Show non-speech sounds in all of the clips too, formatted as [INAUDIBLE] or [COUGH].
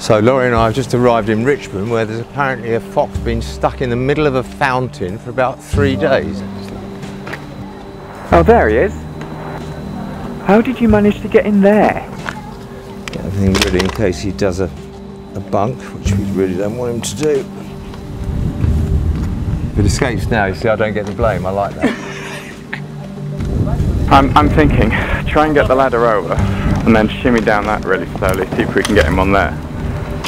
So Lawrie and I have just arrived in Richmond where there's apparently a fox been stuck in the middle of a fountain for about three days. Oh, there he is. How did you manage to get in there? Get everything ready in case he does a, a bunk, which we really don't want him to do. If it escapes now, you see I don't get the blame, I like that. [LAUGHS] I'm, I'm thinking, try and get the ladder over and then shimmy down that really slowly, see if we can get him on there.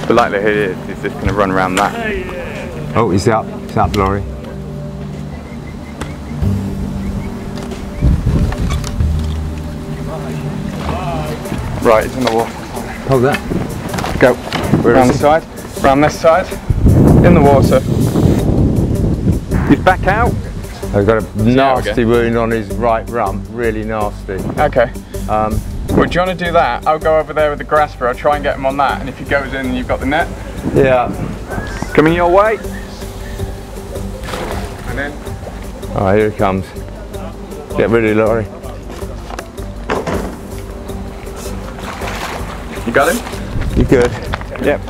The likelihood is he's just going to run around that. Oh, he's up, he's up, Lawrie. Right, he's in the water. Hold that. Go. Where Round the side. Round this side. In the water. He's back out. I've got a nasty wound on his right rump, really nasty. Okay. Um, Well, do you want to do that? I'll go over there with the grasper. I'll try and get him on that. And if he goes in, you've got the net. yeah. Coming your way. And in. Oh, here he comes. Get ready, Lawrie. You got him? You good? Yep.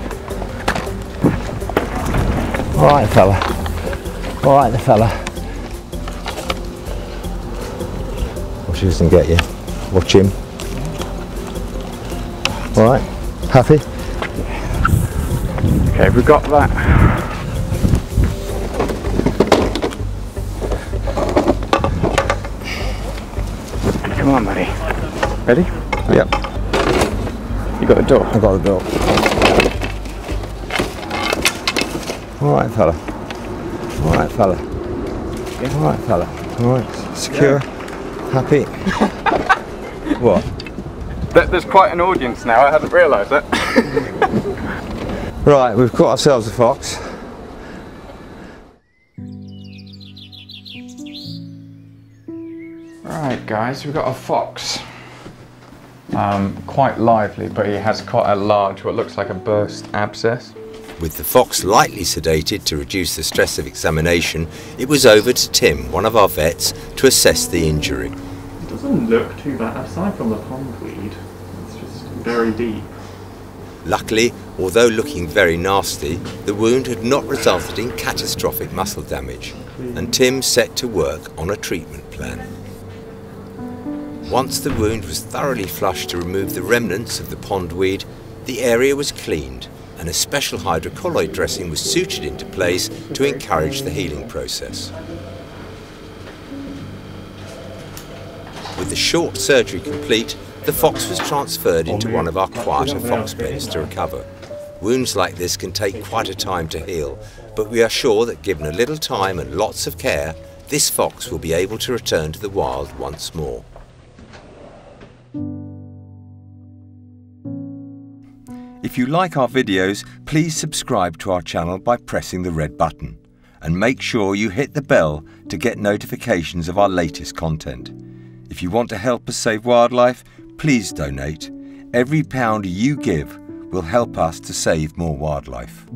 All right, fella. All right, the fella. Watch he doesn't get you. Watch him. All right. Happy? Okay, we've got that. Come on, buddy. Ready? Yep. You got the door. I got the door. All right, fella. All right, fella. All right, fella. All right. Secure. Happy. [LAUGHS] what? There- There's quite an audience now. I hadn't realised that. [LAUGHS] Right, we've caught ourselves a fox. Right, guys, we've got a fox. Um, quite lively, but he has quite a large, what looks like a burst abscess. With the fox lightly sedated to reduce the stress of examination, it was over to Tim, one of our vets, to assess the injury. It doesn't look too bad, aside from the pondweed. It's just very deep. Luckily, although looking very nasty, the wound had not resulted in catastrophic muscle damage, and Tim set to work on a treatment plan. Once the wound was thoroughly flushed to remove the remnants of the pondweed, the area was cleaned and a special hydrocolloid dressing was sutured into place to encourage the healing process. With the short surgery complete, the fox was transferred into one of our quieter fox pens to recover. Wounds like this can take quite a time to heal, but we are sure that given a little time and lots of care, this fox will be able to return to the wild once more. If you like our videos, please subscribe to our channel by pressing the red button. And make sure you hit the bell to get notifications of our latest content. If you want to help us save wildlife, please donate. Every pound you give will help us to save more wildlife.